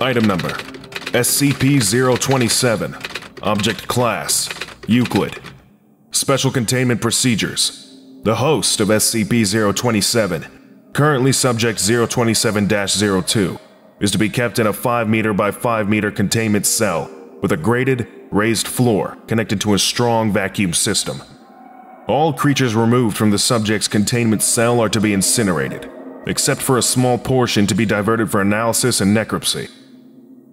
Item number SCP-027 Object Class Euclid Special Containment Procedures The host of SCP-027, currently Subject 027-02, is to be kept in a 5 meter by 5 meter containment cell with a grated, raised floor connected to a strong vacuum system. All creatures removed from the subject's containment cell are to be incinerated, except for a small portion to be diverted for analysis and necropsy.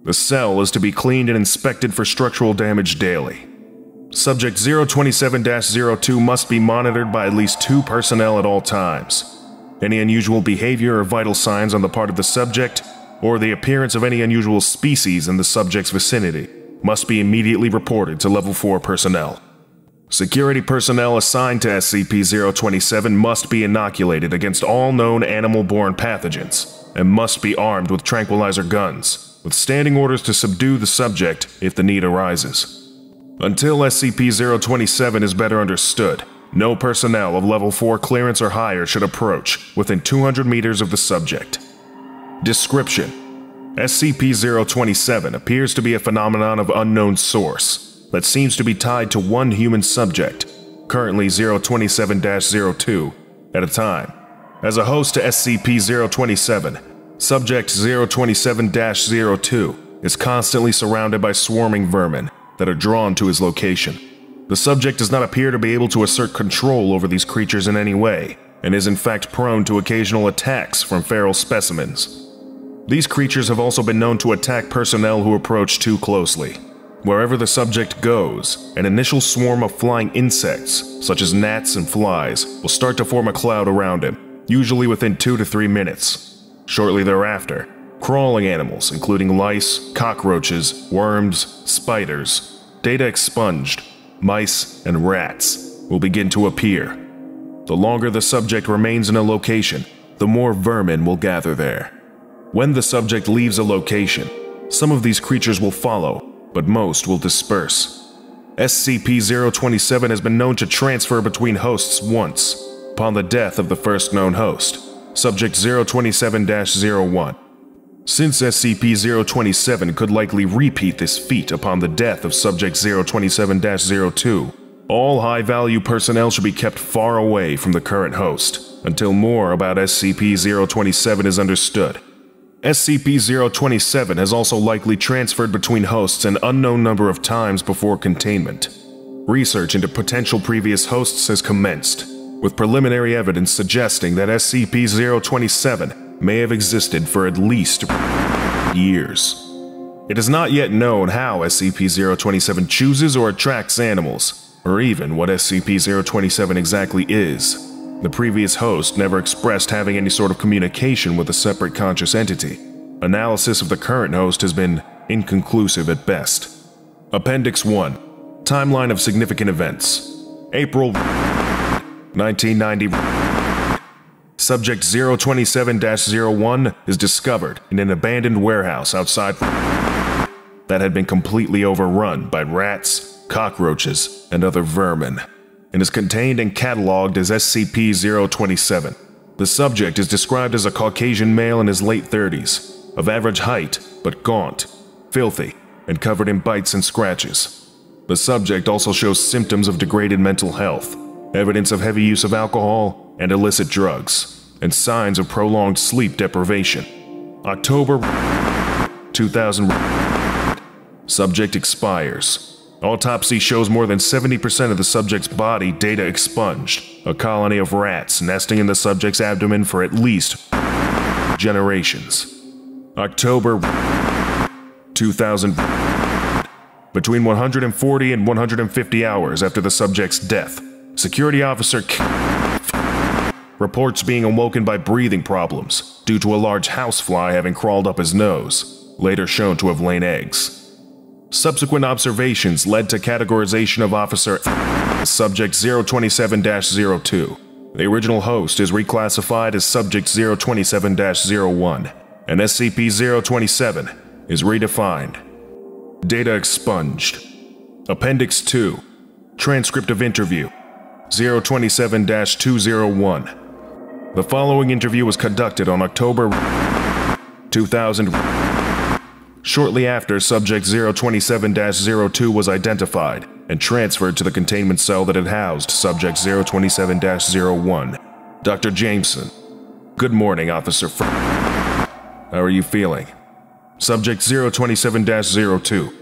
The cell is to be cleaned and inspected for structural damage daily. Subject 027-02 must be monitored by at least two personnel at all times. Any unusual behavior or vital signs on the part of the subject, or the appearance of any unusual species in the subject's vicinity, must be immediately reported to Level 4 personnel. Security personnel assigned to SCP-027 must be inoculated against all known animal-borne pathogens, and must be armed with tranquilizer guns, with standing orders to subdue the subject if the need arises. Until SCP-027 is better understood, no personnel of Level 4 clearance or higher should approach within 200 meters of the subject. Description SCP-027 appears to be a phenomenon of unknown source that seems to be tied to one human subject, currently 027-02, at a time. As a host to SCP-027, Subject 027-02 is constantly surrounded by swarming vermin that are drawn to his location. The subject does not appear to be able to assert control over these creatures in any way, and is in fact prone to occasional attacks from feral specimens. These creatures have also been known to attack personnel who approach too closely. Wherever the subject goes, an initial swarm of flying insects, such as gnats and flies, will start to form a cloud around him, usually within two to three minutes. Shortly thereafter, crawling animals, including lice, cockroaches, worms, spiders, data expunged, mice, and rats, will begin to appear. The longer the subject remains in a location, the more vermin will gather there. When the subject leaves a location, some of these creatures will follow, but most will disperse. SCP-027 has been known to transfer between hosts once, upon the death of the first known host. Subject 027-01. Since SCP-027 could likely repeat this feat upon the death of Subject 027-02, all high-value personnel should be kept far away from the current host until more about SCP-027 is understood. SCP-027 has also likely transferred between hosts an unknown number of times before containment. Research into potential previous hosts has commenced, with preliminary evidence suggesting that SCP-027 may have existed for at least years. It is not yet known how SCP-027 chooses or attracts animals, or even what SCP-027 exactly is. The previous host never expressed having any sort of communication with a separate conscious entity. Analysis of the current host has been inconclusive at best. Appendix 1 Timeline of Significant Events April 1990. Subject 027-01 is discovered in an abandoned warehouse outside that had been completely overrun by rats, cockroaches, and other vermin, and is contained and cataloged as SCP-027. The subject is described as a Caucasian male in his late 30s, of average height, but gaunt, filthy, and covered in bites and scratches. The subject also shows symptoms of degraded mental health, evidence of heavy use of alcohol and illicit drugs, and signs of prolonged sleep deprivation. October 2000. Subject expires. Autopsy shows more than 70% of the subject's body data expunged, a colony of rats nesting in the subject's abdomen for at least generations. October 2000. Between 140 and 150 hours after the subject's death, Security Officer reports being awoken by breathing problems due to a large housefly having crawled up his nose, later shown to have laid eggs. Subsequent observations led to categorization of Officer Subject 027-02. The original host is reclassified as Subject 027-01, and SCP-027 is redefined. Data expunged. Appendix 2 Transcript of Interview 027-201. The following interview was conducted on October 2000. Shortly after, Subject 027 02 was identified and transferred to the containment cell that had housed Subject 027 01. Dr. Jameson. Good morning, Officer. Fr- How are you feeling? Subject 027 02.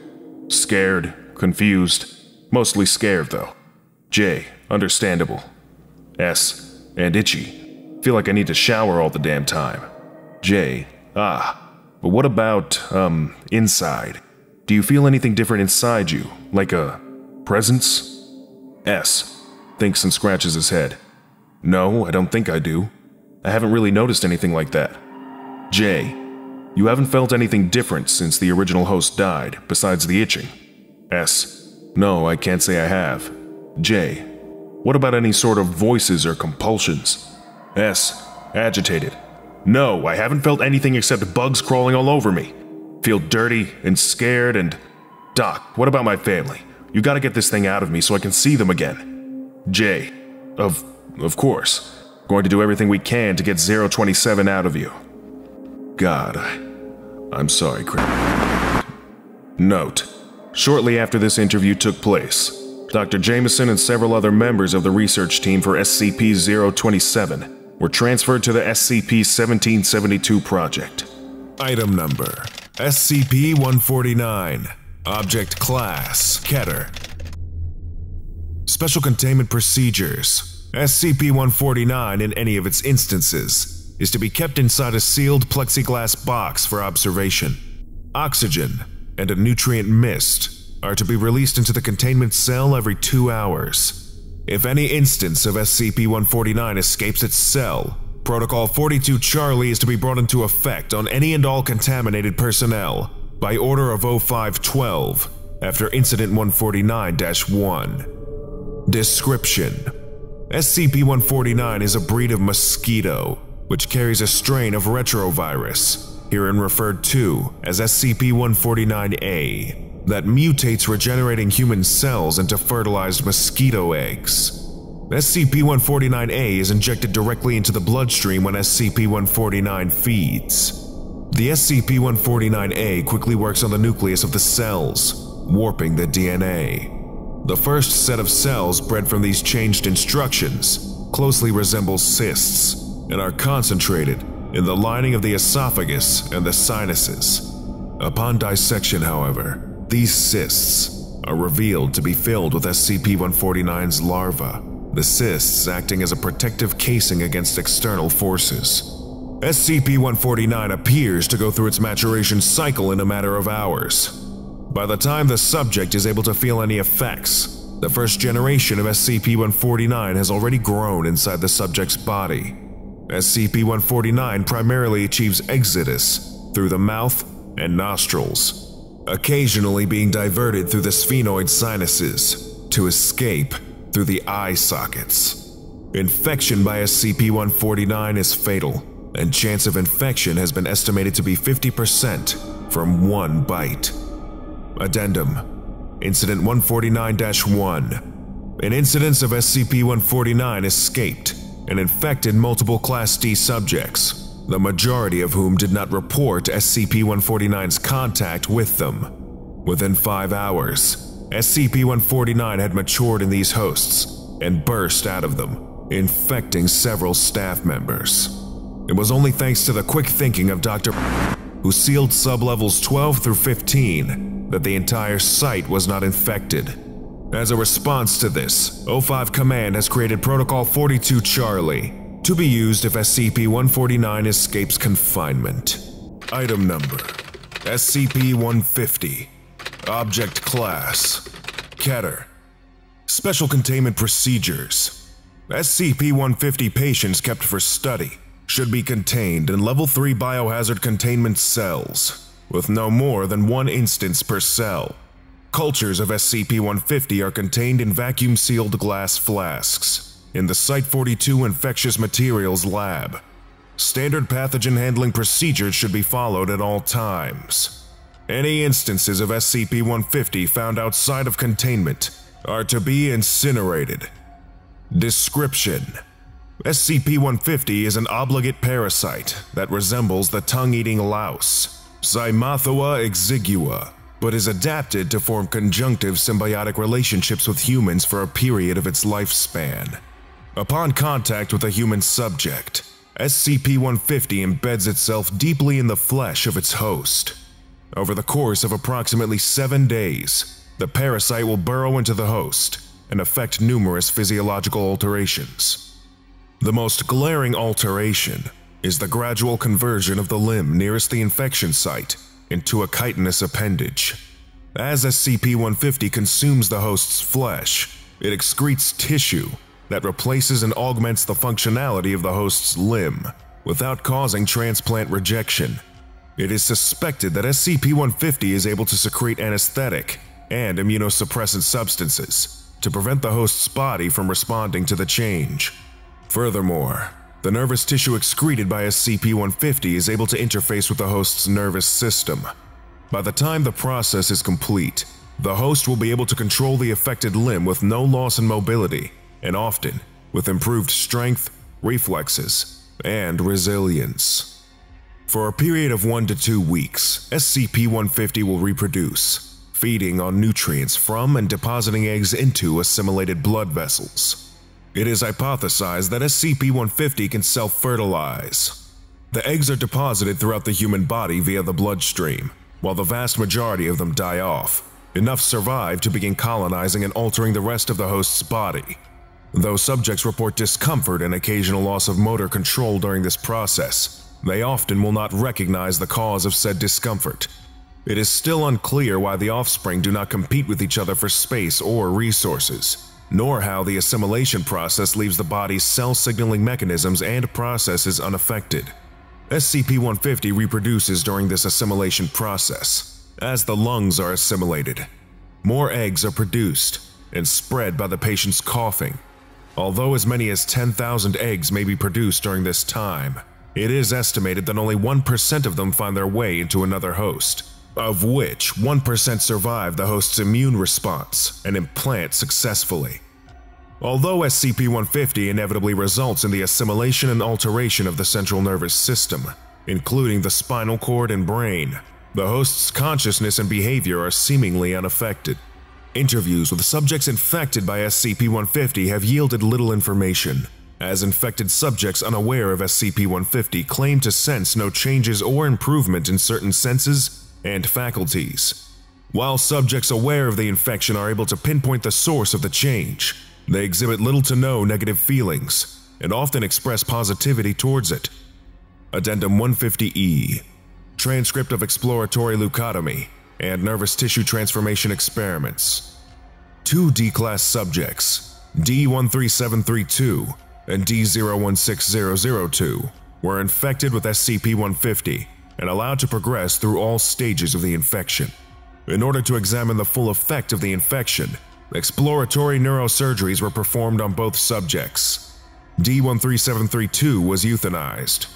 Scared, confused, mostly scared though. J. Understandable. S. And itchy. Feel like I need to shower all the damn time. J. Ah. But what about, um, inside? Do you feel anything different inside you? Like a presence? S. Thinks and scratches his head. No, I don't think I do. I haven't really noticed anything like that. J. You haven't felt anything different since the original host died, besides the itching. S. No, I can't say I have. J. What about any sort of voices or compulsions? S. Agitated. No, I haven't felt anything except bugs crawling all over me. Feel dirty and scared and. Doc, what about my family? You gotta get this thing out of me so I can see them again. J. Of. of course. Going to do everything we can to get 027 out of you. God, I, I'm sorry, Chris. Note. Shortly after this interview took place, Dr. Jameson and several other members of the research team for SCP-027 were transferred to the SCP-1772 project. Item number SCP-149 Object Class Keter Special Containment Procedures SCP-149 in any of its instances is to be kept inside a sealed plexiglass box for observation. Oxygen and a nutrient mist are to be released into the containment cell every two hours. If any instance of SCP-149 escapes its cell, Protocol 42 Charlie is to be brought into effect on any and all contaminated personnel by order of 0512 after Incident 149-1. Description SCP-149 is a breed of mosquito which carries a strain of retrovirus, herein referred to as SCP-149-A that mutates regenerating human cells into fertilized mosquito eggs. SCP-149-A is injected directly into the bloodstream when SCP-149 feeds. The SCP-149-A quickly works on the nucleus of the cells, warping the DNA. The first set of cells bred from these changed instructions closely resemble cysts and are concentrated in the lining of the esophagus and the sinuses. Upon dissection, however, these cysts are revealed to be filled with SCP-149's larva, the cysts acting as a protective casing against external forces. SCP-149 appears to go through its maturation cycle in a matter of hours. By the time the subject is able to feel any effects, the first generation of SCP-149 has already grown inside the subject's body. SCP-149 primarily achieves exodus through the mouth and nostrils, occasionally being diverted through the sphenoid sinuses to escape through the eye sockets. Infection by SCP-149 is fatal, and chance of infection has been estimated to be 50% from one bite. Addendum Incident 149-1 An incidence of SCP-149 escaped and infected multiple Class D subjects, the majority of whom did not report SCP-149's contact with them. Within five hours, SCP-149 had matured in these hosts and burst out of them, infecting several staff members. It was only thanks to the quick thinking of Dr. who sealed sublevels 12 through 15 that the entire site was not infected. As a response to this, O5 Command has created Protocol 42 Charlie, to be used if SCP-149 escapes confinement. Item number SCP-150 Object Class Keter Special Containment Procedures SCP-150 patients kept for study should be contained in Level 3 biohazard containment cells, with no more than one instance per cell. Cultures of SCP-150 are contained in vacuum-sealed glass flasks in the Site-42 Infectious Materials Lab. Standard pathogen handling procedures should be followed at all times. Any instances of SCP-150 found outside of containment are to be incinerated. Description SCP-150 is an obligate parasite that resembles the tongue-eating louse, Cymothoa exigua, but is adapted to form conjunctive symbiotic relationships with humans for a period of its lifespan. Upon contact with a human subject, SCP-150 embeds itself deeply in the flesh of its host. Over the course of approximately seven days, the parasite will burrow into the host and affect numerous physiological alterations. The most glaring alteration is the gradual conversion of the limb nearest the infection site into a chitinous appendage. As SCP-150 consumes the host's flesh, it excretes tissue that replaces and augments the functionality of the host's limb without causing transplant rejection. It is suspected that SCP-150 is able to secrete anesthetic and immunosuppressant substances to prevent the host's body from responding to the change. Furthermore, the nervous tissue excreted by SCP-150 is able to interface with the host's nervous system. By the time the process is complete, the host will be able to control the affected limb with no loss in mobility, and often with improved strength, reflexes, and resilience. For a period of one to two weeks, SCP-150 will reproduce, feeding on nutrients from and depositing eggs into assimilated blood vessels. It is hypothesized that SCP-150 can self-fertilize. The eggs are deposited throughout the human body via the bloodstream, while the vast majority of them die off. Enough survive to begin colonizing and altering the rest of the host's body. Though subjects report discomfort and occasional loss of motor control during this process, they often will not recognize the cause of said discomfort. It is still unclear why the offspring do not compete with each other for space or resources nor how the assimilation process leaves the body's cell signaling mechanisms and processes unaffected. SCP-150 reproduces during this assimilation process, as the lungs are assimilated. More eggs are produced and spread by the patient's coughing. Although as many as 10,000 eggs may be produced during this time, it is estimated that only 1% of them find their way into another host of which 1% survive the host's immune response and implant successfully. Although SCP-150 inevitably results in the assimilation and alteration of the central nervous system, including the spinal cord and brain, the host's consciousness and behavior are seemingly unaffected. Interviews with subjects infected by SCP-150 have yielded little information, as infected subjects unaware of SCP-150 claim to sense no changes or improvement in certain senses and faculties. While subjects aware of the infection are able to pinpoint the source of the change, they exhibit little to no negative feelings and often express positivity towards it. Addendum 150E Transcript of exploratory leucotomy and nervous tissue transformation experiments. Two D-class subjects, D13732 and D016002, were infected with SCP-150 and allowed to progress through all stages of the infection. In order to examine the full effect of the infection, exploratory neurosurgeries were performed on both subjects. D13732 was euthanized.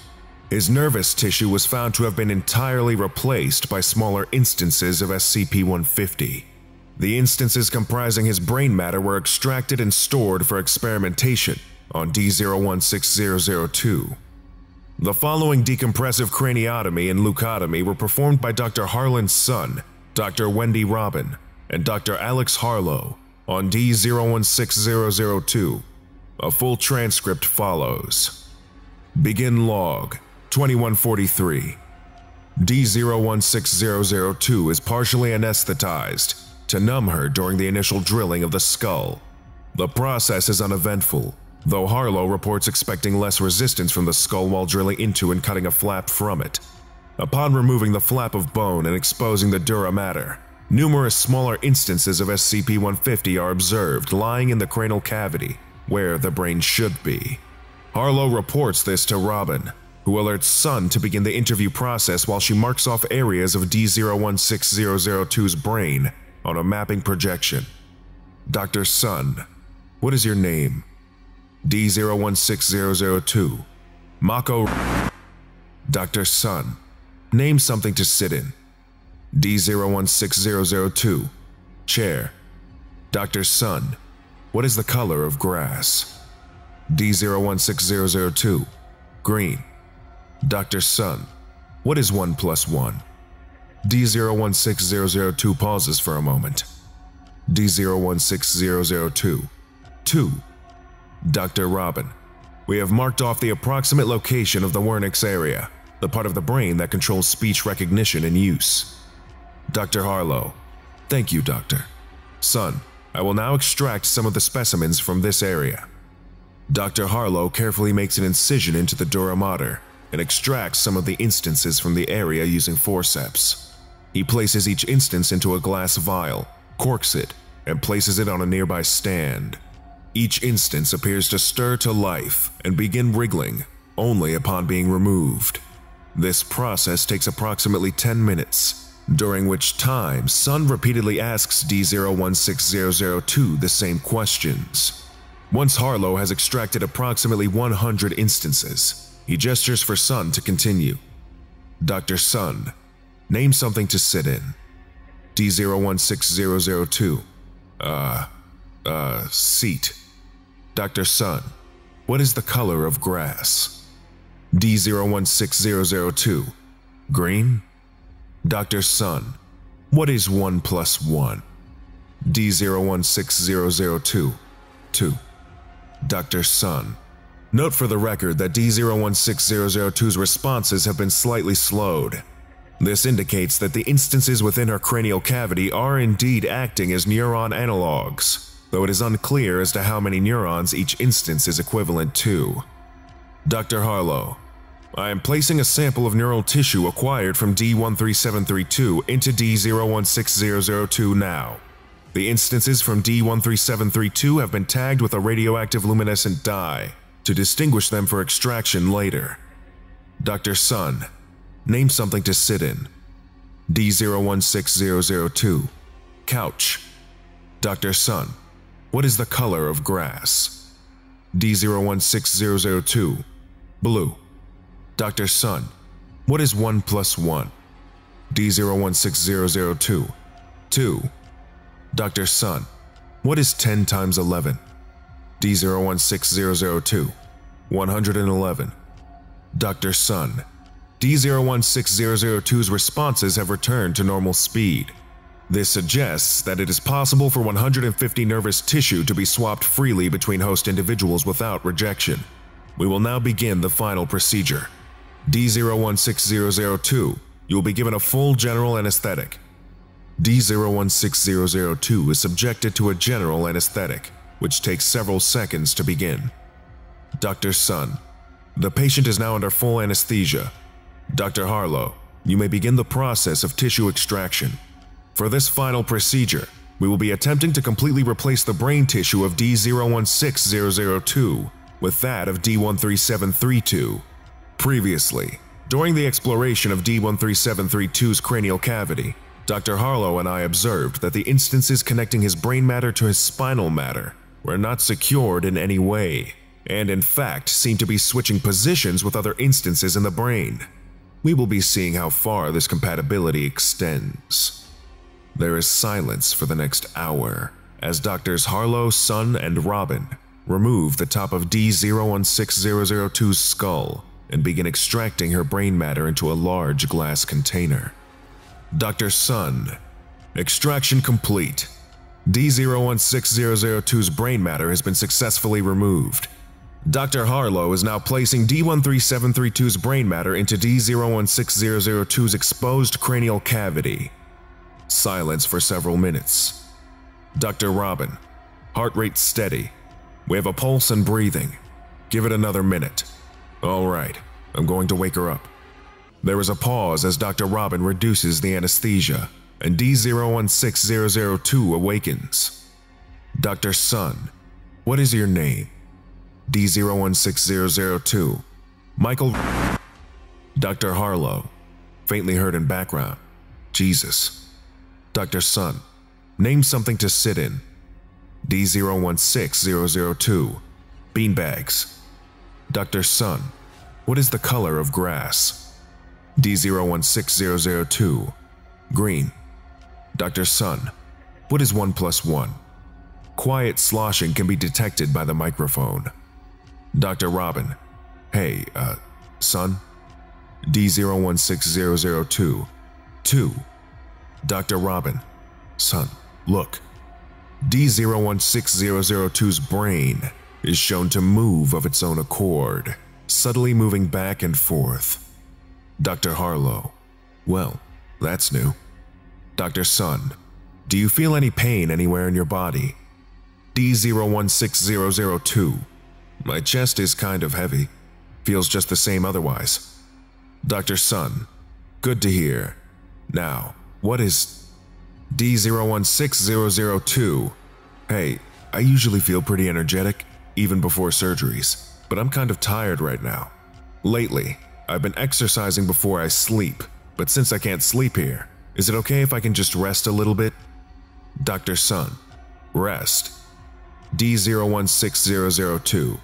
His nervous tissue was found to have been entirely replaced by smaller instances of SCP-150. The instances comprising his brain matter were extracted and stored for experimentation on D016002. The following decompressive craniotomy and leucotomy were performed by Dr. Harlan's son, Dr. Wendy Robin, and Dr. Alex Harlow on D016002. A full transcript follows. Begin log 2143. D016002 is partially anesthetized to numb her during the initial drilling of the skull. The process is uneventful though Harlow reports expecting less resistance from the skull while drilling into and cutting a flap from it. Upon removing the flap of bone and exposing the dura mater, numerous smaller instances of SCP-150 are observed lying in the cranial cavity, where the brain should be. Harlow reports this to Robin, who alerts Sun to begin the interview process while she marks off areas of D016002's brain on a mapping projection. Dr. Sun, what is your name? D016002. Mako. Dr. Sun. Name something to sit in. D016002. Chair. Dr. Sun. What is the color of grass? D016002. Green. Dr. Sun. What is 1 plus 1? D016002 pauses for a moment. D016002. 2. Dr. Robin, we have marked off the approximate location of the Wernicke's area, the part of the brain that controls speech recognition and use. Dr. Harlow, thank you, Doctor. Sun, I will now extract some of the specimens from this area. Dr. Harlow carefully makes an incision into the dura mater and extracts some of the instances from the area using forceps. He places each instance into a glass vial, corks it, and places it on a nearby stand. Each instance appears to stir to life and begin wriggling only upon being removed. This process takes approximately 10 minutes, during which time Sun repeatedly asks D016002 the same questions. Once Harlow has extracted approximately 100 instances, he gestures for Sun to continue. Dr. Sun, name something to sit in. D016002, uh, uh, seat. Dr. Sun, what is the color of grass? D016002, green? Dr. Sun, what is 1 plus 1? D016002, 2. Dr. Sun, note for the record that D016002's responses have been slightly slowed. This indicates that the instances within her cranial cavity are indeed acting as neuron analogs, though it is unclear as to how many neurons each instance is equivalent to. Dr. Harlow, I am placing a sample of neural tissue acquired from D13732 into D016002 now. The instances from D13732 have been tagged with a radioactive luminescent dye to distinguish them for extraction later. Dr. Sun, name something to sit in. D016002, couch. Dr. Sun, what is the color of grass? D016002, blue. Dr. Sun, what is 1 plus 1? D016002, 2. Dr. Sun, what is 10 times 11? D016002, 111. Dr. Sun, D016002's responses have returned to normal speed. This suggests that it is possible for 150 nervous tissue to be swapped freely between host individuals without rejection. We will now begin the final procedure. D016002, you will be given a full general anesthetic. D016002 is subjected to a general anesthetic, which takes several seconds to begin. Dr. Sun, the patient is now under full anesthesia. Dr. Harlow, you may begin the process of tissue extraction. For this final procedure, we will be attempting to completely replace the brain tissue of D016002 with that of D13732. Previously, during the exploration of D13732's cranial cavity, Dr. Harlow and I observed that the instances connecting his brain matter to his spinal matter were not secured in any way, and in fact seemed to be switching positions with other instances in the brain. We will be seeing how far this compatibility extends. There is silence for the next hour as Doctors Harlow, Sun, and Robin remove the top of D016002's skull and begin extracting her brain matter into a large glass container. Dr. Sun, extraction complete. D016002's brain matter has been successfully removed. Dr. Harlow is now placing D13732's brain matter into D016002's exposed cranial cavity. Silence for several minutes. Dr. Robin, heart rate steady. We have a pulse and breathing. Give it another minute. All right, I'm going to wake her up. There is a pause as Dr. Robin reduces the anesthesia, and D016002 awakens. Dr. Sun, what is your name? D016002. Michael. Dr. Harlow, faintly heard in background. Jesus. Dr. Sun, name something to sit in. D016002. Beanbags. Dr. Sun, what is the color of grass? D016002. Green. Dr. Sun, what is 1 plus 1? Quiet sloshing can be detected by the microphone. Dr. Robin, hey, uh, Sun? D016002. 2. Dr. Robin, Sun, look. D016002's brain is shown to move of its own accord, subtly moving back and forth. Dr. Harlow, well, that's new. Dr. Sun, do you feel any pain anywhere in your body? D016002, my chest is kind of heavy. Feels just the same otherwise. Dr. Sun, good to hear. Now, what is D016002? Hey, I usually feel pretty energetic, even before surgeries, but I'm kind of tired right now. Lately, I've been exercising before I sleep, but since I can't sleep here, is it okay if I can just rest a little bit? Dr. Sun, rest. D016002,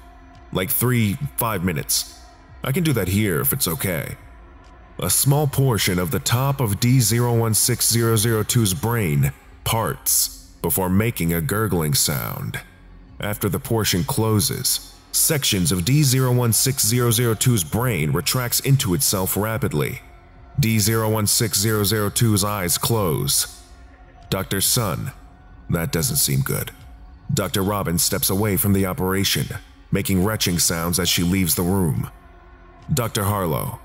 like three, five minutes. I can do that here if it's okay. A small portion of the top of D016002's brain parts before making a gurgling sound. After the portion closes, sections of D016002's brain retracts into itself rapidly. D016002's eyes close. Dr. Sun, that doesn't seem good. Dr. Robin steps away from the operation, making retching sounds as she leaves the room. Dr. Harlow,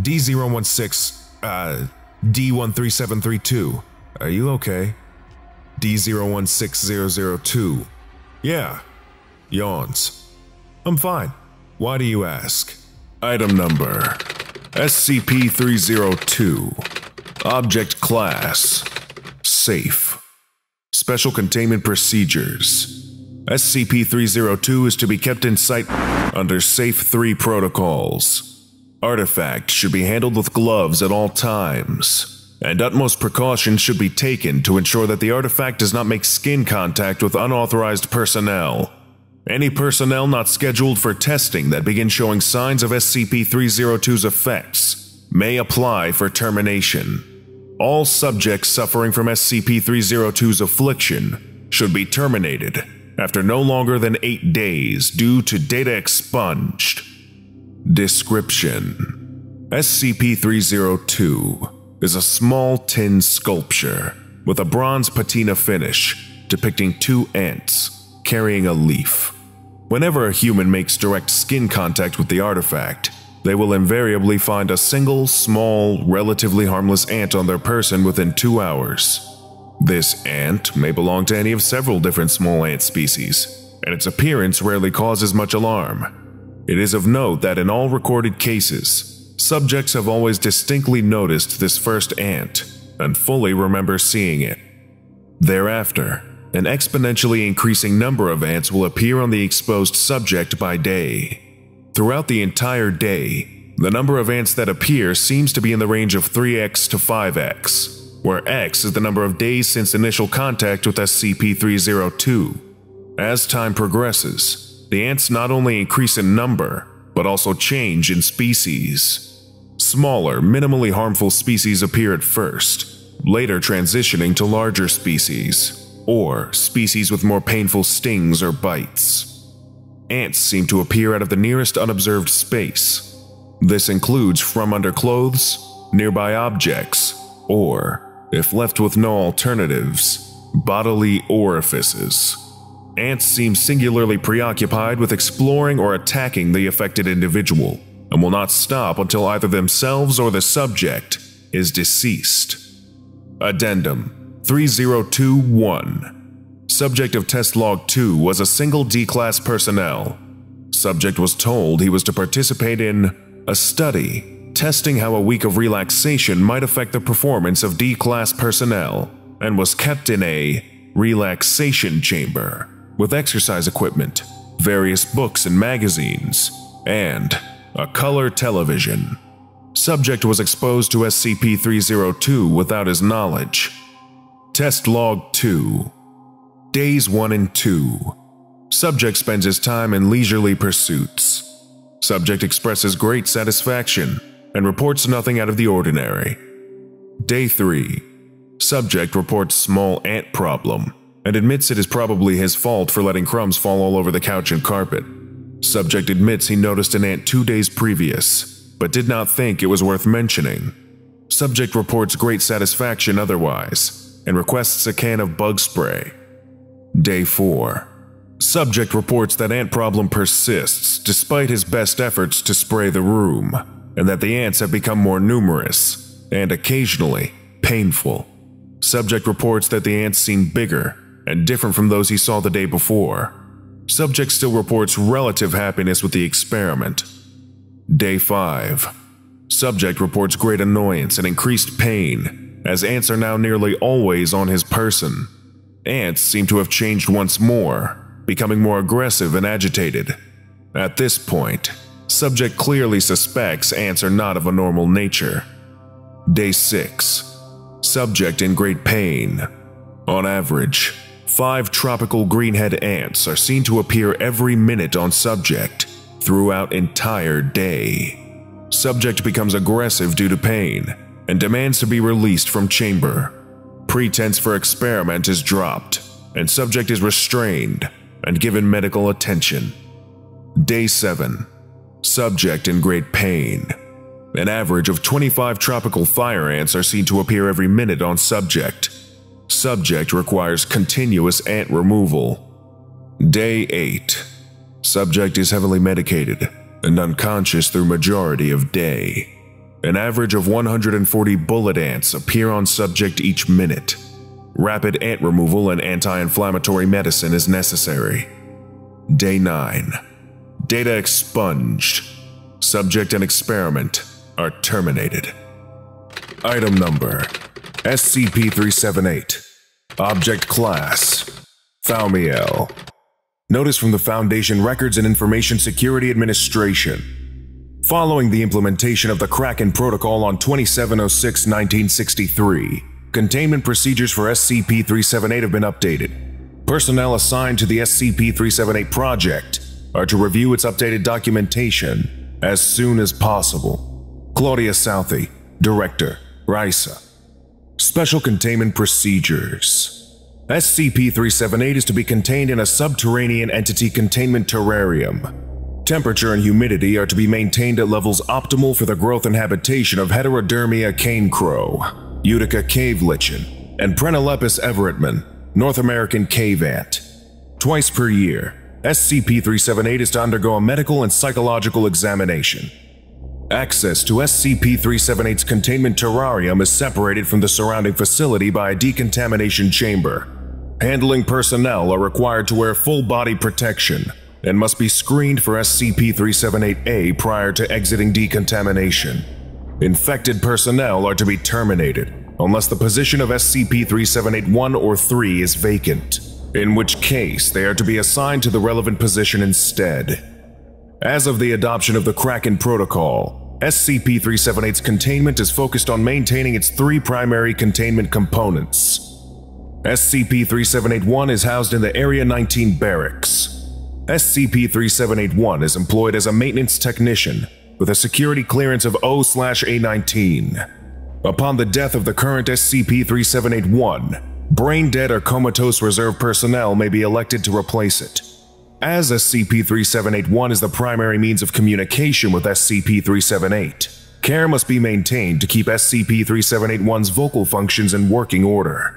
D016, uh, D13732, are you okay? D016002, yeah, yawns. I'm fine. Why do you ask? Item number SCP 302. Object Class Safe. Special Containment Procedures. SCP 302 is to be kept in sight under Safe 3 protocols. Artifact should be handled with gloves at all times, and utmost precautions should be taken to ensure that the artifact does not make skin contact with unauthorized personnel. Any personnel not scheduled for testing that begin showing signs of SCP 302's effects may apply for termination. All subjects suffering from SCP 302's affliction should be terminated after no longer than 8 days due to data expunged. Description SCP 302 is a small tin sculpture with a bronze patina finish depicting two ants carrying a leaf. Whenever a human makes direct skin contact with the artifact, they will invariably find a single, small, relatively harmless ant on their person within two hours. This ant may belong to any of several different small ant species, and its appearance rarely causes much alarm. It is of note that in all recorded cases, subjects have always distinctly noticed this first ant and fully remember seeing it. Thereafter, an exponentially increasing number of ants will appear on the exposed subject by day. Throughout the entire day, the number of ants that appear seems to be in the range of 3x to 5x, where x is the number of days since initial contact with SCP-302. As time progresses, the ants not only increase in number, but also change in species. Smaller, minimally harmful species appear at first, later transitioning to larger species, or species with more painful stings or bites. Ants seem to appear out of the nearest unobserved space. This includes from under clothes, nearby objects, or, if left with no alternatives, bodily orifices. Ants seem singularly preoccupied with exploring or attacking the affected individual, and will not stop until either themselves or the subject is deceased. Addendum 3021 Subject of Test Log 2 was a single D class personnel. Subject was told he was to participate in a study testing how a week of relaxation might affect the performance of D class personnel, and was kept in a relaxation chamber with exercise equipment, various books and magazines, and a color television. Subject was exposed to SCP-302 without his knowledge. Test Log 2 Days 1 and 2 Subject spends his time in leisurely pursuits. Subject expresses great satisfaction and reports nothing out of the ordinary. Day 3 Subject reports small ant problem and admits it is probably his fault for letting crumbs fall all over the couch and carpet. Subject admits he noticed an ant two days previous, but did not think it was worth mentioning. Subject reports great satisfaction otherwise and requests a can of bug spray. Day 4. Subject reports that ant problem persists despite his best efforts to spray the room, and that the ants have become more numerous and occasionally painful. Subject reports that the ants seem bigger and different from those he saw the day before. Subject still reports relative happiness with the experiment. Day 5. Subject reports great annoyance and increased pain, as ants are now nearly always on his person. Ants seem to have changed once more, becoming more aggressive and agitated. At this point, subject clearly suspects ants are not of a normal nature. Day 6. Subject in great pain. On average, five tropical greenhead ants are seen to appear every minute on subject throughout entire day. Subject becomes aggressive due to pain and demands to be released from chamber. Pretense for experiment is dropped, and subject is restrained and given medical attention. Day 7. Subject in great pain. An average of 25 tropical fire ants are seen to appear every minute on subject. Subject requires continuous ant removal. Day 8. Subject is heavily medicated and unconscious through majority of day. An average of 140 bullet ants appear on subject each minute. Rapid ant removal and anti-inflammatory medicine is necessary. Day 9. Data expunged. Subject and experiment are terminated. Item number SCP-378 Object Class Thaumiel Notice from the Foundation Records and Information Security Administration. Following the implementation of the Kraken Protocol on 2706-1963, containment procedures for SCP-378 have been updated. Personnel assigned to the SCP-378 project are to review its updated documentation as soon as possible. Claudia Southey, Director, RISA. Special Containment Procedures SCP-378 is to be contained in a subterranean entity containment terrarium. Temperature and humidity are to be maintained at levels optimal for the growth and habitation of Heterodermia canecrow, Utica cave lichen, and Prenolepis everettman, North American cave ant. Twice per year, SCP-378 is to undergo a medical and psychological examination. Access to SCP-378's containment terrarium is separated from the surrounding facility by a decontamination chamber. Handling personnel are required to wear full body protection and must be screened for SCP-378-A prior to exiting decontamination. Infected personnel are to be terminated unless the position of SCP-378-1 or 3 is vacant, in which case they are to be assigned to the relevant position instead. As of the adoption of the Kraken Protocol, SCP-378's containment is focused on maintaining its three primary containment components SCP-3781 is housed in the Area 19 barracks. SCP-3781 is employed as a maintenance technician with a security clearance of O-A19. Upon the death of the current SCP-3781, brain-dead or comatose reserve personnel may be elected to replace it. As SCP-3781 is the primary means of communication with SCP-378, care must be maintained to keep SCP-3781's vocal functions in working order.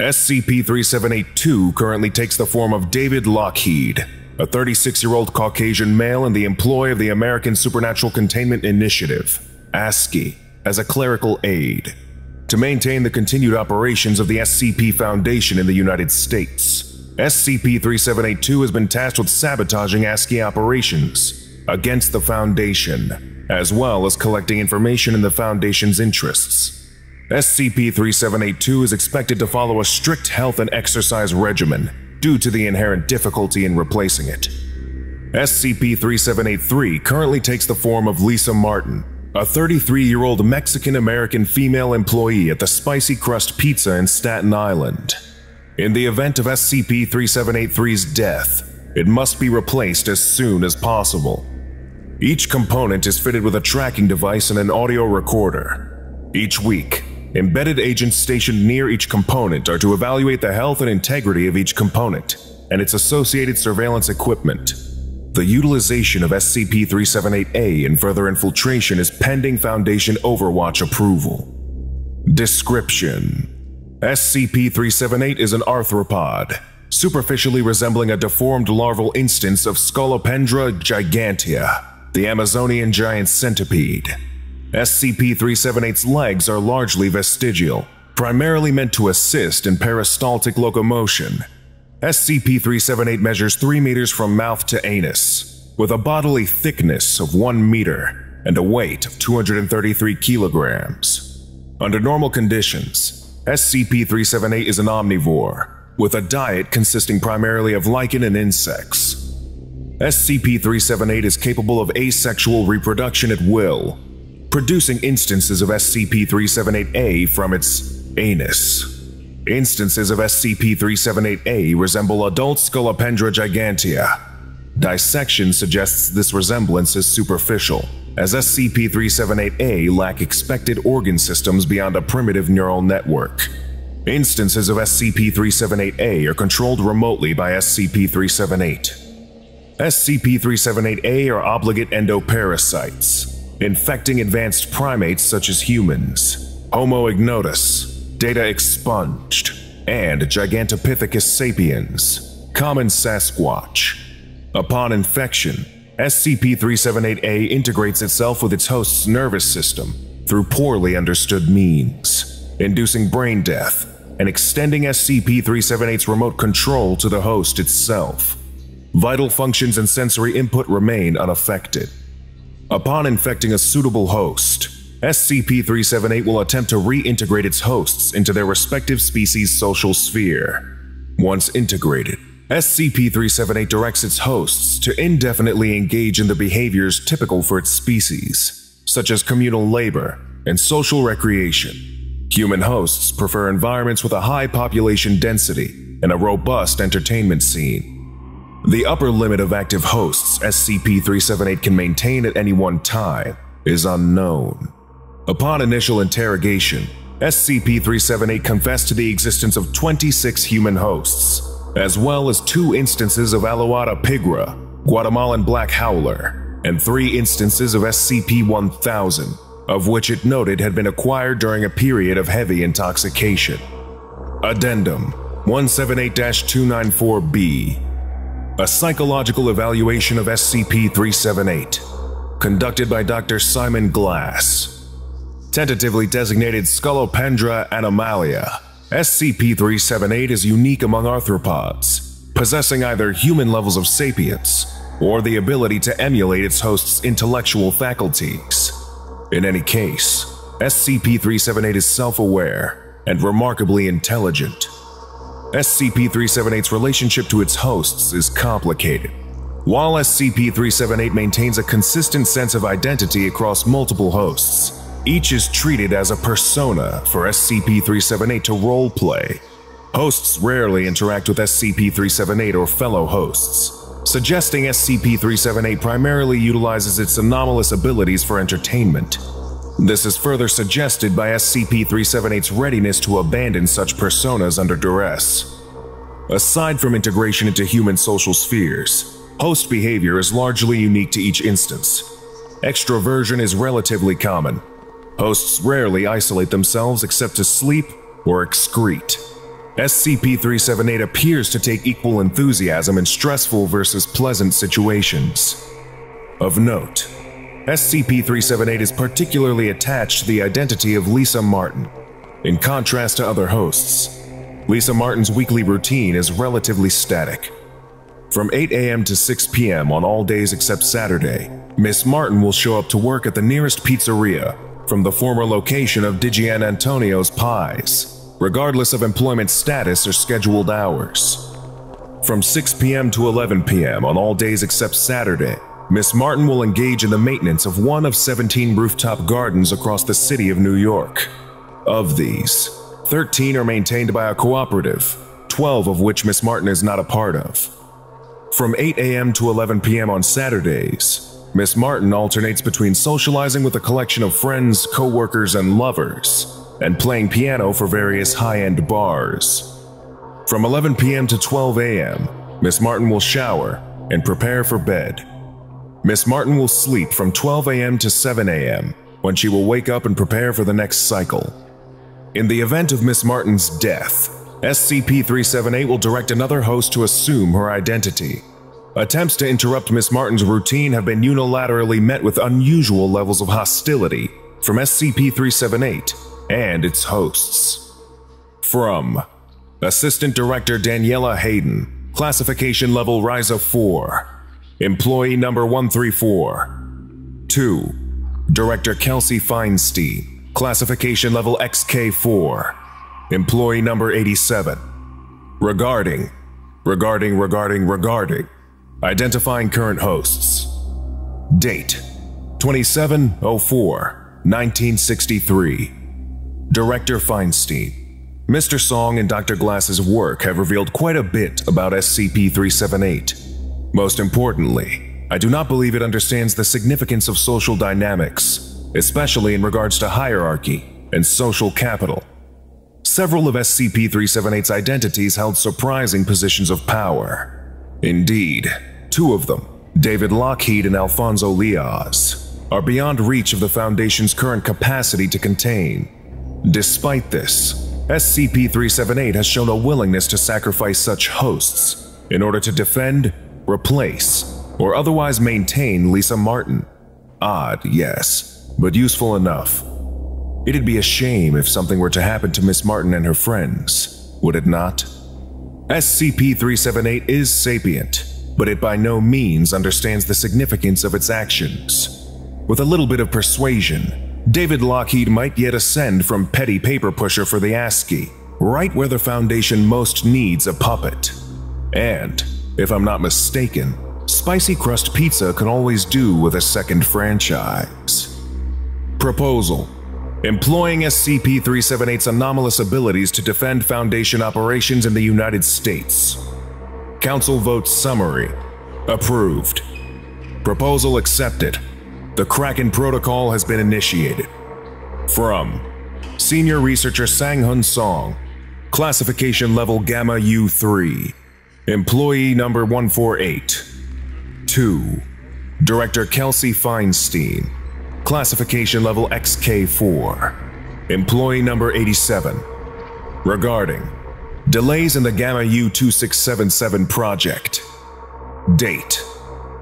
SCP-3782 currently takes the form of David Lockheed, a 36-year-old Caucasian male in the employ of the American Supernatural Containment Initiative, ASCII, as a clerical aide, to maintain the continued operations of the SCP Foundation in the United States. SCP-3782 has been tasked with sabotaging ASCII operations against the Foundation, as well as collecting information in the Foundation's interests. SCP-3782 is expected to follow a strict health and exercise regimen due to the inherent difficulty in replacing it. SCP-3783 currently takes the form of Lisa Martin, a 33-year-old Mexican-American female employee at the Spicy Crust Pizza in Staten Island. In the event of SCP-3783's death, it must be replaced as soon as possible. Each component is fitted with a tracking device and an audio recorder. Each week, Embedded agents stationed near each component are to evaluate the health and integrity of each component and its associated surveillance equipment. The utilization of SCP-378-A in further infiltration is pending Foundation Overwatch approval. Description SCP-378 is an arthropod, superficially resembling a deformed larval instance of Scolopendra gigantea, the Amazonian giant centipede. SCP-378's legs are largely vestigial, primarily meant to assist in peristaltic locomotion. SCP-378 measures 3 meters from mouth to anus, with a bodily thickness of 1 meter and a weight of 233 kilograms. Under normal conditions, SCP-378 is an omnivore, with a diet consisting primarily of lichen and insects. SCP-378 is capable of asexual reproduction at will, producing instances of SCP-378-A from its anus. Instances of SCP-378-A resemble adult Scolopendra gigantea. Dissection suggests this resemblance is superficial, as SCP-378-A lack expected organ systems beyond a primitive neural network. Instances of SCP-378-A are controlled remotely by SCP-378. SCP-378-A are obligate endoparasites, infecting advanced primates such as humans, Homo ignotus, data expunged, and Gigantopithecus sapiens, common Sasquatch. Upon infection, SCP-378-A integrates itself with its host's nervous system through poorly understood means, inducing brain death and extending SCP-378's remote control to the host itself. Vital functions and sensory input remain unaffected. Upon infecting a suitable host, SCP-378 will attempt to reintegrate its hosts into their respective species' social sphere. Once integrated, SCP-378 directs its hosts to indefinitely engage in the behaviors typical for its species, such as communal labor and social recreation. Human hosts prefer environments with a high population density and a robust entertainment scene. The upper limit of active hosts SCP-378 can maintain at any one time is unknown. Upon initial interrogation, SCP-378 confessed to the existence of 26 human hosts, as well as two instances of Alouatta pigra, Guatemalan black howler, and three instances of SCP-1000, of which it noted had been acquired during a period of heavy intoxication. Addendum 178-294-B a psychological evaluation of SCP-378, conducted by Dr. Simon Glass. Tentatively designated Scolopendra anomalia, SCP-378 is unique among arthropods, possessing either human levels of sapience or the ability to emulate its host's intellectual faculties. In any case, SCP-378 is self-aware and remarkably intelligent. SCP-378's relationship to its hosts is complicated. While SCP-378 maintains a consistent sense of identity across multiple hosts, each is treated as a persona for SCP-378 to roleplay. Hosts rarely interact with SCP-378 or fellow hosts, suggesting SCP-378 primarily utilizes its anomalous abilities for entertainment. This is further suggested by SCP-378's readiness to abandon such personas under duress. Aside from integration into human social spheres, host behavior is largely unique to each instance. Extroversion is relatively common. Hosts rarely isolate themselves except to sleep or excrete. SCP-378 appears to take equal enthusiasm in stressful versus pleasant situations. Of note, SCP-378 is particularly attached to the identity of Lisa Martin. In contrast to other hosts, Lisa Martin's weekly routine is relatively static. From 8 a.m. to 6 p.m. on all days except Saturday, Miss Martin will show up to work at the nearest pizzeria from the former location of Digian Antonio's Pies, regardless of employment status or scheduled hours. From 6 p.m. to 11 p.m. on all days except Saturday, Miss Martin will engage in the maintenance of one of 17 rooftop gardens across the city of New York. Of these, 13 are maintained by a cooperative, 12 of which Miss Martin is not a part of. From 8 a.m. to 11 p.m. on Saturdays, Miss Martin alternates between socializing with a collection of friends, co-workers, and lovers, and playing piano for various high-end bars. From 11 p.m. to 12 a.m., Miss Martin will shower, and prepare for bed. Miss Martin will sleep from 12 a.m. to 7 a.m., when she will wake up and prepare for the next cycle. In the event of Miss Martin's death, SCP-378 will direct another host to assume her identity. Attempts to interrupt Miss Martin's routine have been unilaterally met with unusual levels of hostility from SCP-378 and its hosts. From Assistant Director Daniela Hayden, Classification Level Risa 4, Employee Number 134. 2. Director Kelsey Feinstein, Classification Level XK4, Employee Number 87. Regarding, regarding, regarding, regarding, identifying current hosts. Date 2704 1963. Director Feinstein. Mr. Song and Dr. Glass's work have revealed quite a bit about SCP-378. Most importantly, I do not believe it understands the significance of social dynamics, especially in regards to hierarchy and social capital. Several of SCP-378's identities held surprising positions of power. Indeed, two of them, David Lockheed and Alfonso Leoz, are beyond reach of the Foundation's current capacity to contain. Despite this, SCP-378 has shown a willingness to sacrifice such hosts in order to defend, replace, or otherwise maintain Lisa Martin. Odd, yes, but useful enough. It'd be a shame if something were to happen to Miss Martin and her friends, would it not? SCP-378 is sapient, but it by no means understands the significance of its actions. With a little bit of persuasion, David Lockheed might yet ascend from petty paper pusher for the ASCII, right where the Foundation most needs a puppet. And, if I'm not mistaken, Spicy Crust Pizza can always do with a second franchise. Proposal Employing SCP-378's anomalous abilities to defend Foundation operations in the United States. Council vote summary. Approved. Proposal accepted. The Kraken Protocol has been initiated. From Senior Researcher Sang-Hun Song, Classification Level Gamma U3, Employee Number 148. 2. Director Kelsey Feinstein, Classification Level XK4, Employee Number 87. Regarding Delays in the Gamma U2677 project. Date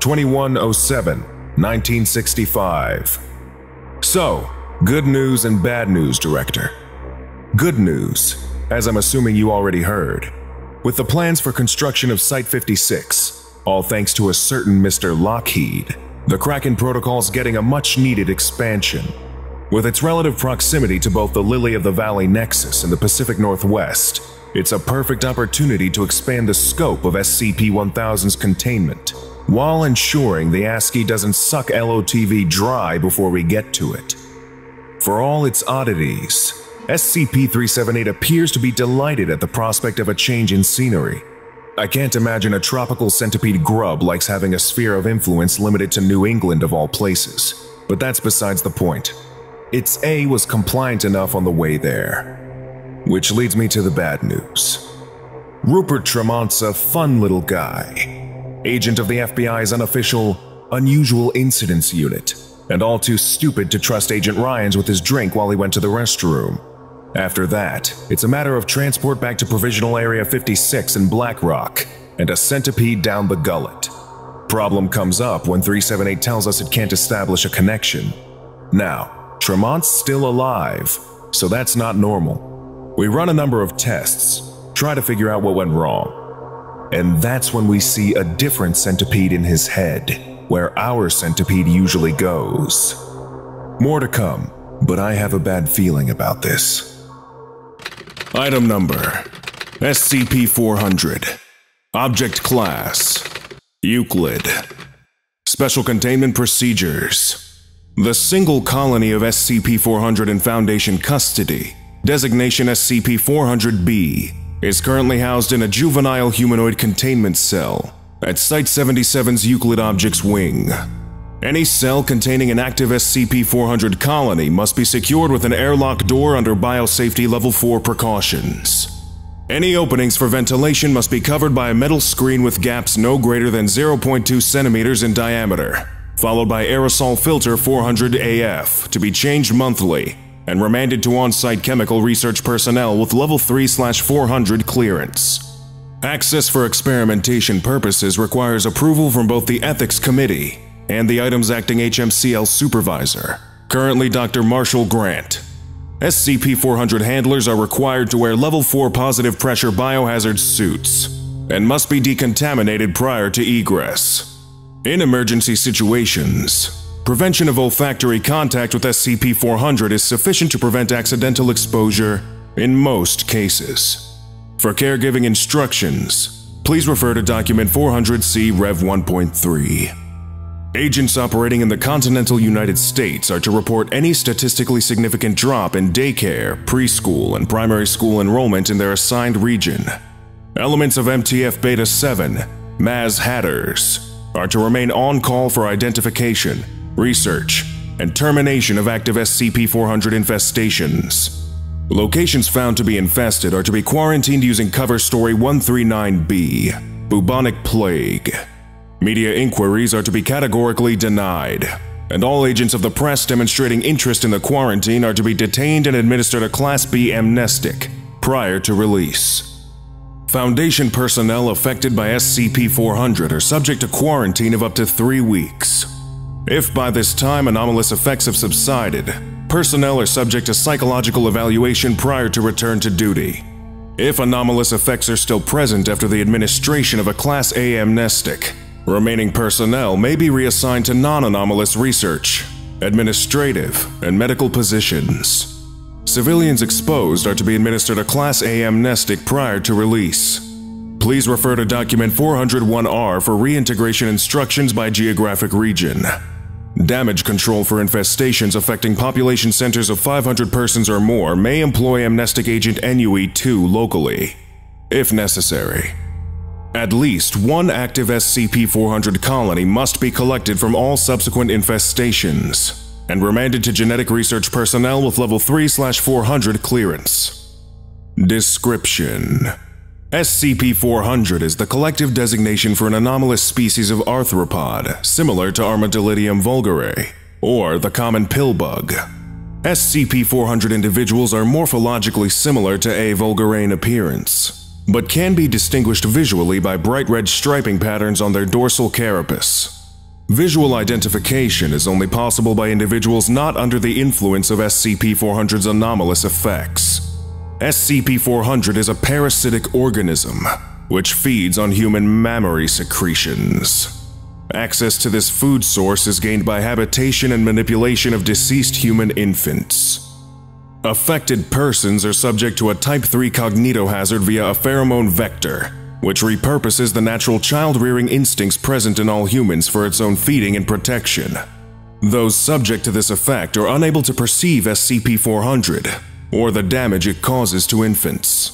2107 1965. So, good news and bad news, Director. Good news, as I'm assuming you already heard. With the plans for construction of Site 56, all thanks to a certain Mr. Lockheed, the Kraken Protocol's getting a much needed expansion. With its relative proximity to both the Lily of the Valley Nexus and the Pacific Northwest, it's a perfect opportunity to expand the scope of SCP-1000's containment while ensuring the ASCII doesn't suck LOTV dry before we get to it. For all its oddities, SCP-378 appears to be delighted at the prospect of a change in scenery. I can't imagine a tropical centipede grub likes having a sphere of influence limited to New England of all places, but that's besides the point. Its A was compliant enough on the way there. Which leads me to the bad news. Rupert Tremont's a fun little guy, agent of the FBI's unofficial Unusual Incidents Unit, and all too stupid to trust Agent Ryans with his drink while he went to the restroom. After that, it's a matter of transport back to Provisional Area 56 in Black Rock, and a centipede down the gullet. Problem comes up when 378 tells us it can't establish a connection. Now, Tremont's still alive, so that's not normal. We run a number of tests, try to figure out what went wrong. And that's when we see a different centipede in his head, where our centipede usually goes. More to come, but I have a bad feeling about this. Item number SCP 400. Object Class Euclid. Special Containment Procedures. The single colony of SCP 400 in Foundation custody, designation SCP 400B, is currently housed in a juvenile humanoid containment cell at Site 77's Euclid Objects Wing. Any cell containing an active SCP-400 colony must be secured with an airlock door under biosafety level 4 precautions. Any openings for ventilation must be covered by a metal screen with gaps no greater than 0.2 centimeters in diameter, followed by aerosol filter 400 AF to be changed monthly and remanded to on-site chemical research personnel with level 3/400 clearance. Access for experimentation purposes requires approval from both the Ethics Committee and the item's acting HMCL supervisor, currently Dr. Marshall Grant. SCP-400 handlers are required to wear level 4 positive pressure biohazard suits and must be decontaminated prior to egress. In emergency situations, prevention of olfactory contact with SCP-400 is sufficient to prevent accidental exposure in most cases. For caregiving instructions, please refer to Document 400C Rev 1.3. Agents operating in the continental United States are to report any statistically significant drop in daycare, preschool, and primary school enrollment in their assigned region. Elements of MTF Beta 7, Maz Hatters, are to remain on call for identification, research, and termination of active SCP-400 infestations. Locations found to be infested are to be quarantined using cover story 139B, Bubonic Plague. Media inquiries are to be categorically denied, and all agents of the press demonstrating interest in the quarantine are to be detained and administered a Class B amnestic prior to release. Foundation personnel affected by SCP-400 are subject to quarantine of up to three weeks. If by this time anomalous effects have subsided, personnel are subject to psychological evaluation prior to return to duty. If anomalous effects are still present after the administration of a Class A amnestic, Remaining personnel may be reassigned to non-anomalous research, administrative, and medical positions. Civilians exposed are to be administered a Class A amnestic prior to release. Please refer to Document 401R for reintegration instructions by geographic region. Damage control for infestations affecting population centers of 500 persons or more may employ Amnestic Agent NUE-2 locally, if necessary. At least one active SCP-400 colony must be collected from all subsequent infestations and remanded to genetic research personnel with level 3-400 clearance. Description SCP-400 is the collective designation for an anomalous species of arthropod similar to Armadillidium vulgare, or the common pill bug. SCP-400 individuals are morphologically similar to A. vulgare in appearance, but can be distinguished visually by bright red striping patterns on their dorsal carapace. Visual identification is only possible by individuals not under the influence of SCP-400's anomalous effects. SCP-400 is a parasitic organism, which feeds on human mammary secretions. Access to this food source is gained by habitation and manipulation of deceased human infants. Affected persons are subject to a Type 3 cognitohazard via a pheromone vector, which repurposes the natural child-rearing instincts present in all humans for its own feeding and protection. Those subject to this effect are unable to perceive SCP-400, or the damage it causes to infants.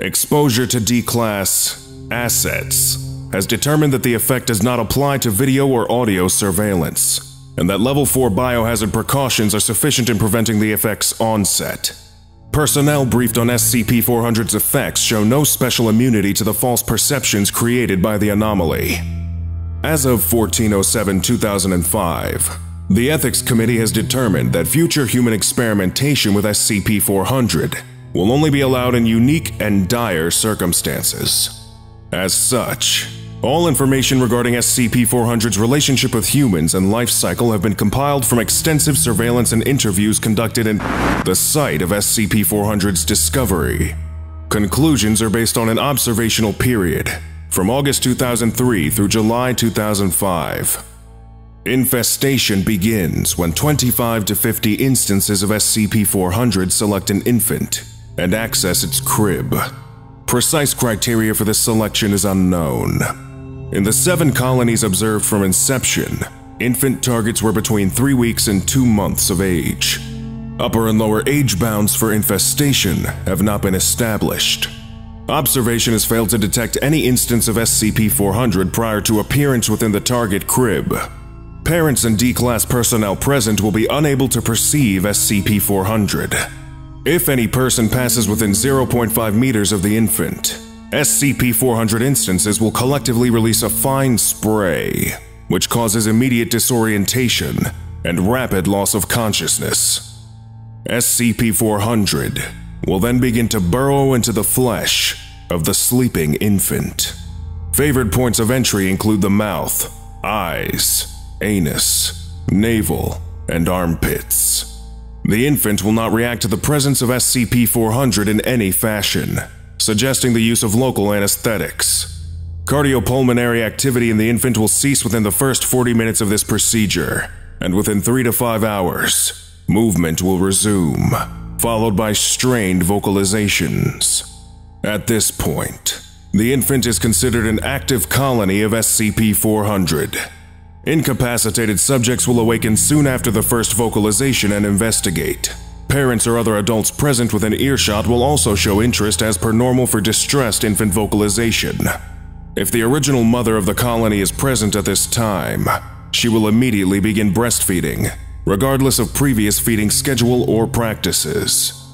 Exposure to D-Class assets has determined that the effect does not apply to video or audio surveillance and that level 4 biohazard precautions are sufficient in preventing the effect's onset. Personnel briefed on SCP-400's effects show no special immunity to the false perceptions created by the anomaly. As of 1407-2005, the Ethics Committee has determined that future human experimentation with SCP-400 will only be allowed in unique and dire circumstances. As such, all information regarding SCP-400's relationship with humans and life cycle have been compiled from extensive surveillance and interviews conducted in the site of SCP-400's discovery. Conclusions are based on an observational period from August 2003 through July 2005. Infestation begins when 25 to 50 instances of SCP-400 select an infant and access its crib. Precise criteria for this selection is unknown. In the seven colonies observed from inception, infant targets were between three weeks and two months of age. Upper and lower age bounds for infestation have not been established. Observation has failed to detect any instance of SCP-400 prior to appearance within the target crib. Parents and D-Class personnel present will be unable to perceive SCP-400. If any person passes within 0.5 meters of the infant, SCP 400 instances will collectively release a fine spray, which causes immediate disorientation and rapid loss of consciousness. SCP 400 will then begin to burrow into the flesh of the sleeping infant. Favored points of entry include the mouth, eyes, anus, navel, and armpits. The infant will not react to the presence of SCP 400 in any fashion, suggesting the use of local anesthetics. Cardiopulmonary activity in the infant will cease within the first 40 minutes of this procedure, and within 3 to 5 hours, movement will resume, followed by strained vocalizations. At this point, the infant is considered an active colony of SCP 400. Incapacitated subjects will awaken soon after the first vocalization and investigate. Parents or other adults present within earshot will also show interest as per normal for distressed infant vocalization. If the original mother of the colony is present at this time, she will immediately begin breastfeeding, regardless of previous feeding schedule or practices.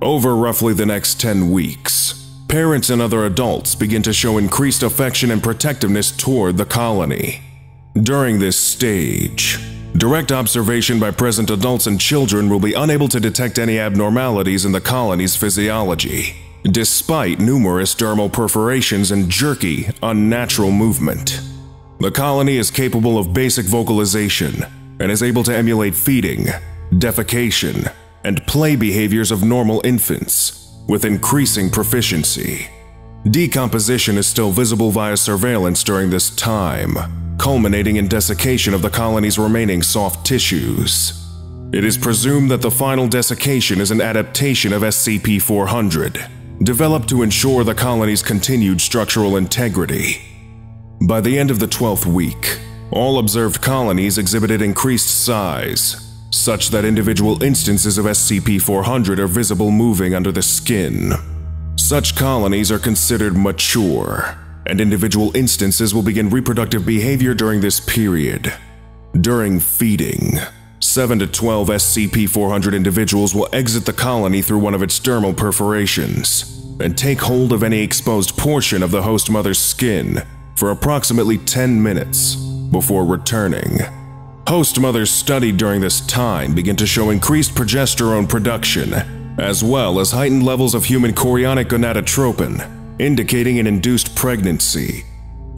Over roughly the next 10 weeks, parents and other adults begin to show increased affection and protectiveness toward the colony. During this stage, direct observation by present adults and children will be unable to detect any abnormalities in the colony's physiology, despite numerous dermal perforations and jerky, unnatural movement. The colony is capable of basic vocalization and is able to emulate feeding, defecation, and play behaviors of normal infants with increasing proficiency. Decomposition is still visible via surveillance during this time, culminating in desiccation of the colony's remaining soft tissues. It is presumed that the final desiccation is an adaptation of SCP-400, developed to ensure the colony's continued structural integrity. By the end of the 12th week, all observed colonies exhibited increased size, such that individual instances of SCP-400 are visible moving under the skin. Such colonies are considered mature, and individual instances will begin reproductive behavior during this period. During feeding, 7 to 12 SCP-400 individuals will exit the colony through one of its dermal perforations and take hold of any exposed portion of the host mother's skin for approximately 10 minutes before returning. Host mothers studied during this time begin to show increased progesterone production, as well as heightened levels of human chorionic gonadotropin, indicating an induced pregnancy.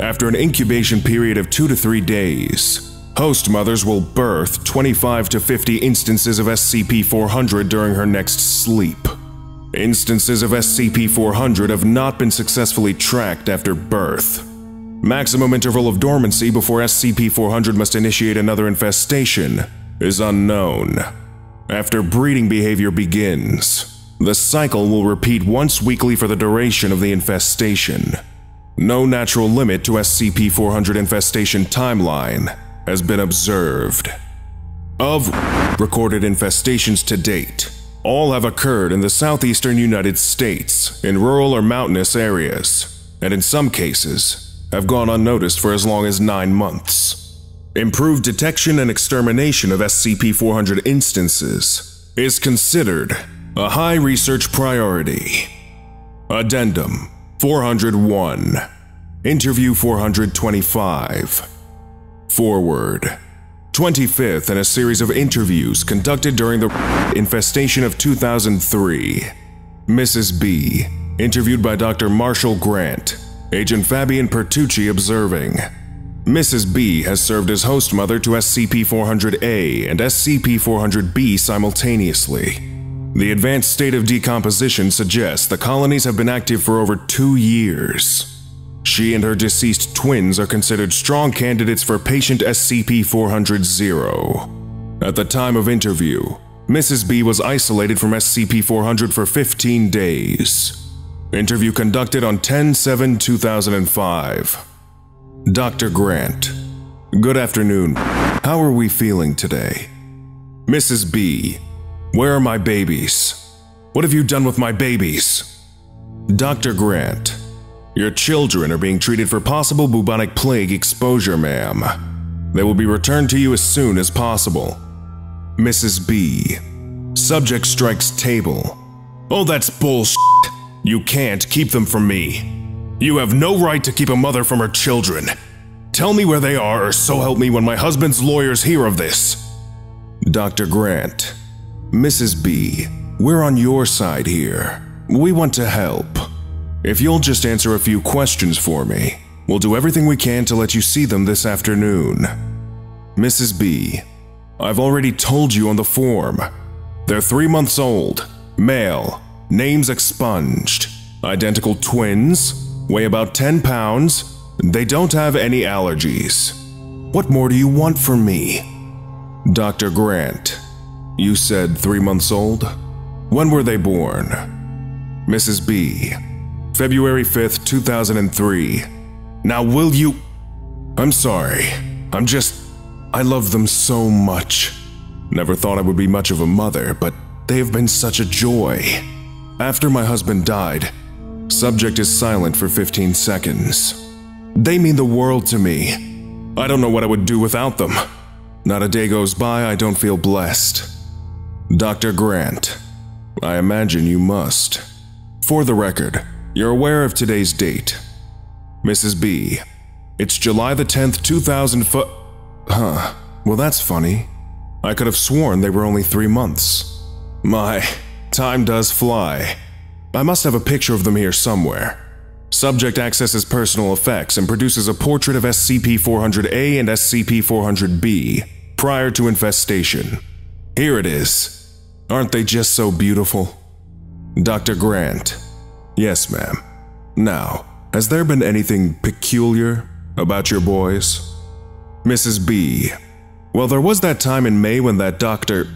After an incubation period of 2 to 3 days, host mothers will birth 25 to 50 instances of SCP-400 during her next sleep. Instances of SCP-400 have not been successfully tracked after birth. Maximum interval of dormancy before SCP-400 must initiate another infestation is unknown. After breeding behavior begins, the cycle will repeat once weekly for the duration of the infestation. No natural limit to SCP-400 infestation timeline has been observed. Of recorded infestations to date, all have occurred in the southeastern United States, in rural or mountainous areas, and in some cases, have gone unnoticed for as long as nine months. Improved detection and extermination of SCP-400 instances is considered a high research priority. Addendum 401. Interview 425. Forward. 25th in a series of interviews conducted during the infestation of 2003. Mrs. B. Interviewed by Dr. Marshall Grant. Agent Fabian Pertucci observing. Mrs. B has served as host mother to SCP-400-A and SCP-400-B simultaneously. The advanced state of decomposition suggests the colonies have been active for over two years. She and her deceased twins are considered strong candidates for patient SCP-400-0. At the time of interview, Mrs. B was isolated from SCP-400 for 15 days. Interview conducted on 10-7-2005. Dr. Grant. Good afternoon. How are we feeling today? Mrs. B. Where are my babies? What have you done with my babies? Dr. Grant, your children are being treated for possible bubonic plague exposure, ma'am. They will be returned to you as soon as possible. Mrs. B. Subject strikes table. Oh, that's bullshit. You can't keep them from me. You have no right to keep a mother from her children. Tell me where they are, or so help me when my husband's lawyers hear of this. Dr. Grant, Mrs. B, we're on your side here. We want to help. If you'll just answer a few questions for me, we'll do everything we can to let you see them this afternoon. Mrs. B, I've already told you on the form. They're three months old, male, names expunged, identical twins, weigh about 10 pounds, they don't have any allergies. What more do you want from me? Dr. Grant, you said three months old? When were they born? Mrs. B, February 5th, 2003. Now, will you. I'm sorry. I'm just. I love them so much. Never thought I would be much of a mother, but they have been such a joy. After my husband died, subject is silent for 15 seconds. They mean the world to me. I don't know what I would do without them. Not a day goes by I don't feel blessed. Dr. Grant, I imagine you must. For the record, you're aware of today's date. Mrs. B, it's July the 10th, 2000 Huh, well that's funny. I could have sworn they were only three months. My, time does fly. I must have a picture of them here somewhere. Subject accesses personal effects and produces a portrait of SCP-400-A and SCP-400-B prior to infestation. Here it is. Aren't they just so beautiful? Dr. Grant. Yes, ma'am. Now, has there been anything peculiar about your boys? Mrs. B. Well, there was that time in May when that doctor.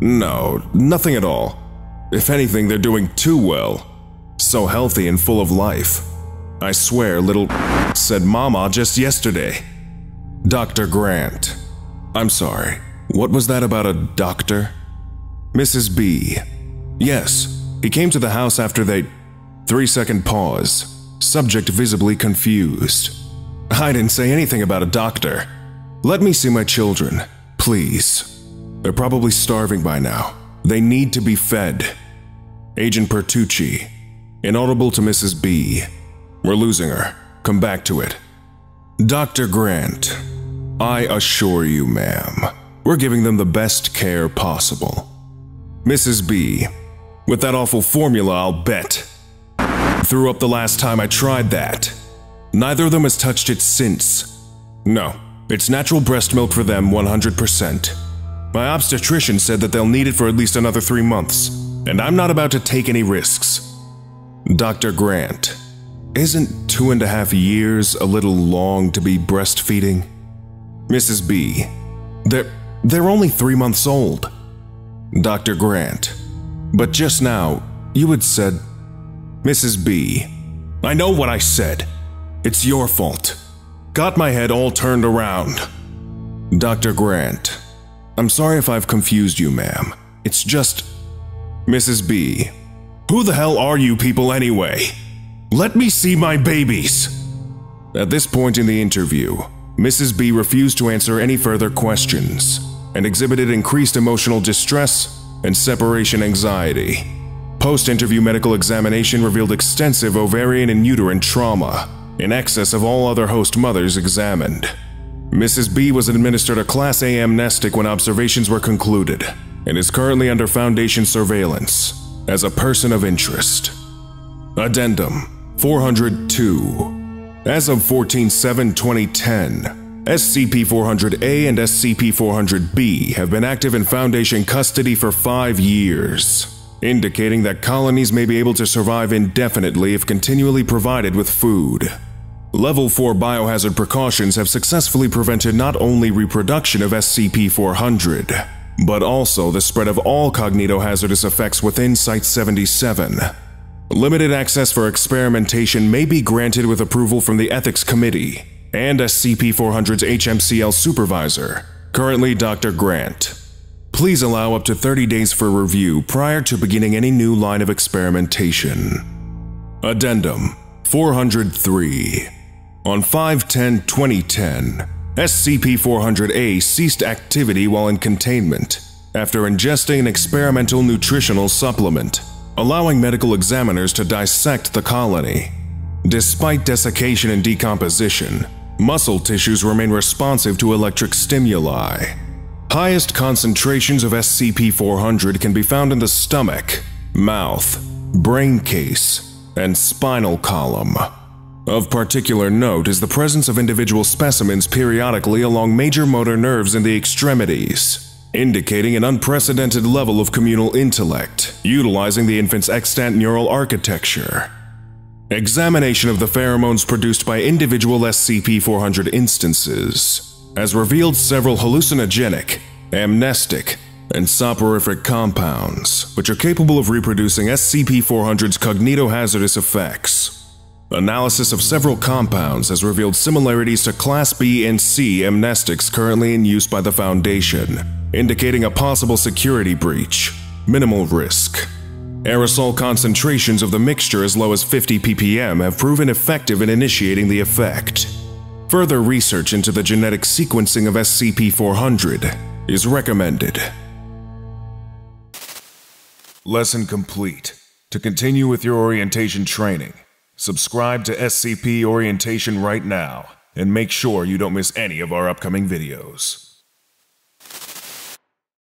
No, nothing at all. If anything, they're doing too well. So healthy and full of life. I swear, little said Mama just yesterday. Dr. Grant. I'm sorry. What was that about a doctor? Mrs. B. Yes, he came to the house after they. Three second pause. Subject visibly confused. I didn't say anything about a doctor. Let me see my children, please. They're probably starving by now. They need to be fed. Agent Pertucci. Inaudible to Mrs. B. We're losing her. Come back to it. Dr. Grant. I assure you, ma'am, we're giving them the best care possible. Mrs. B. With that awful formula, I'll bet. Threw up the last time I tried that. Neither of them has touched it since. No, it's natural breast milk for them 100%. My obstetrician said that they'll need it for at least another three months, and I'm not about to take any risks. Dr. Grant, isn't two and a half years a little long to be breastfeeding? Mrs. B, they're, they're only three months old. Dr. Grant, but just now, you had said, Mrs. B, I know what I said. It's your fault. Got my head all turned around. Dr. Grant, I'm sorry if I've confused you, ma'am. It's just. Mrs. B, who the hell are you people anyway? Let me see my babies. At this point in the interview, Mrs. B refused to answer any further questions and exhibited increased emotional distress and separation anxiety. Post interview medical examination revealed extensive ovarian and uterine trauma, in excess of all other host mothers examined. Mrs. B was administered a Class A amnestic when observations were concluded and is currently under Foundation surveillance as a person of interest. Addendum 402 As of 14 7 2010, SCP 400A and SCP 400B have been active in Foundation custody for five years, indicating that colonies may be able to survive indefinitely if continually provided with food. Level 4 biohazard precautions have successfully prevented not only reproduction of SCP 400, but also the spread of all cognitohazardous effects within Site 77. Limited access for experimentation may be granted with approval from the Ethics Committee and SCP-400's HMCL supervisor, currently Dr. Grant. Please allow up to 30 days for review prior to beginning any new line of experimentation. Addendum 403 On 5-10-2010, SCP-400-A ceased activity while in containment after ingesting an experimental nutritional supplement, allowing medical examiners to dissect the colony. Despite desiccation and decomposition, muscle tissues remain responsive to electric stimuli. Highest concentrations of SCP-400 can be found in the stomach, mouth, brain case, and spinal column. Of particular note is the presence of individual specimens periodically along major motor nerves in the extremities, indicating an unprecedented level of communal intellect, utilizing the infant's extant neural architecture. Examination of the pheromones produced by individual SCP-400 instances has revealed several hallucinogenic, amnestic, and soporific compounds, which are capable of reproducing SCP-400's cognitohazardous effects. Analysis of several compounds has revealed similarities to Class B and C amnestics currently in use by the Foundation, indicating a possible security breach. Minimal risk. Aerosol concentrations of the mixture as low as 50 ppm have proven effective in initiating the effect. Further research into the genetic sequencing of SCP-400 is recommended. Lesson complete. To continue with your orientation training, subscribe to SCP Orientation right now, and make sure you don't miss any of our upcoming videos.